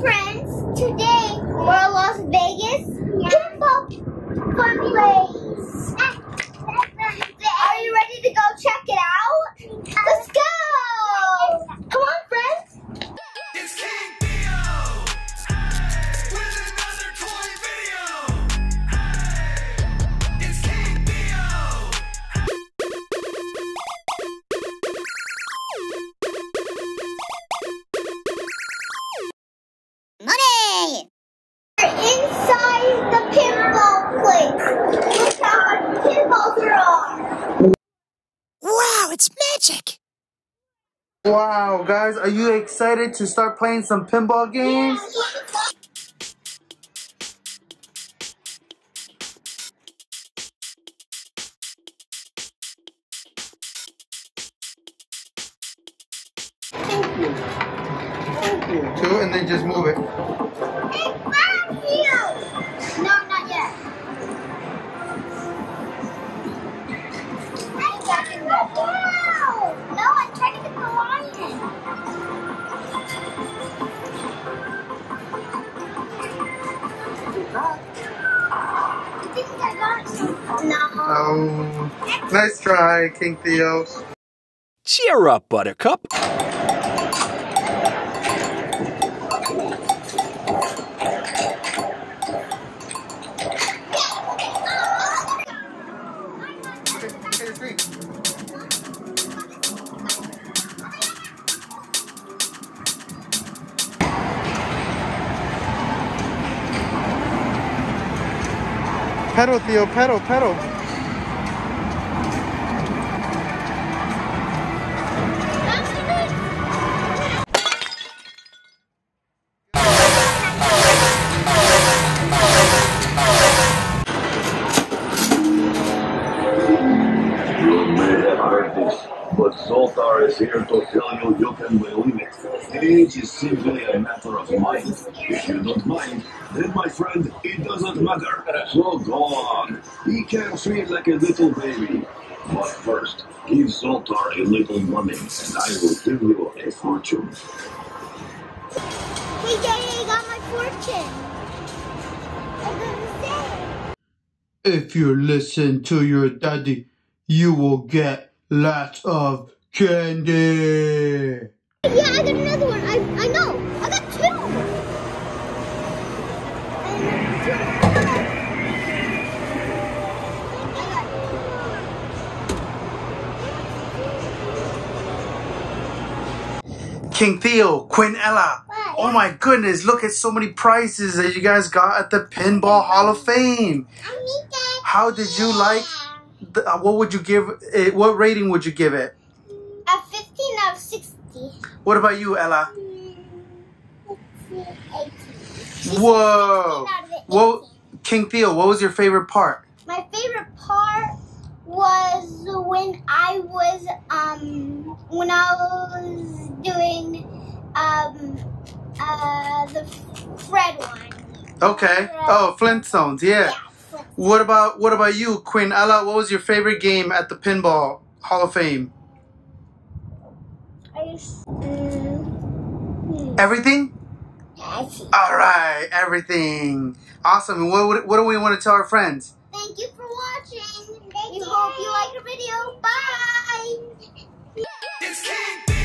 friends. Today Wow, guys, are you excited to start playing some pinball games? Thank you. Thank you. Two, and then just move it. Oh, nice try, King Theo. Cheer up, Buttercup. Pedal, Theo, pedal, pedal. But Zoltar is here to tell you you can believe it. Age is simply a matter of mind. If you don't mind, then my friend, it doesn't matter. So go on. He can feel like a little baby. But first, give Zoltar a little money, and I will give you a fortune. Hey, Daddy, I got my fortune. I didn't say. If you listen to your daddy, you will get lots of candy. Yeah, I got another one. I I know. I got two. King Theo, Queen Ella. What? Oh my goodness, look at so many prizes that you guys got at the Pinball Hall of Fame. How did you like the, uh, what would you give it? What rating would you give it? A 15 out of 60. What about you, Ella? 18. Whoa. 15 out of 18. Well, King Theo, what was your favorite part? My favorite part was when I was um when I was doing um uh the Fred one. Okay. Oh, Flintstones. Yeah. Yeah. What about what about you, Queen Ella? What was your favorite game at the Pinball Hall of Fame? I mm, hmm. Everything. I see. All right, everything. Awesome. And what what do we want to tell our friends? Thank you for watching. we hope you liked the video. Bye. It's King Theo.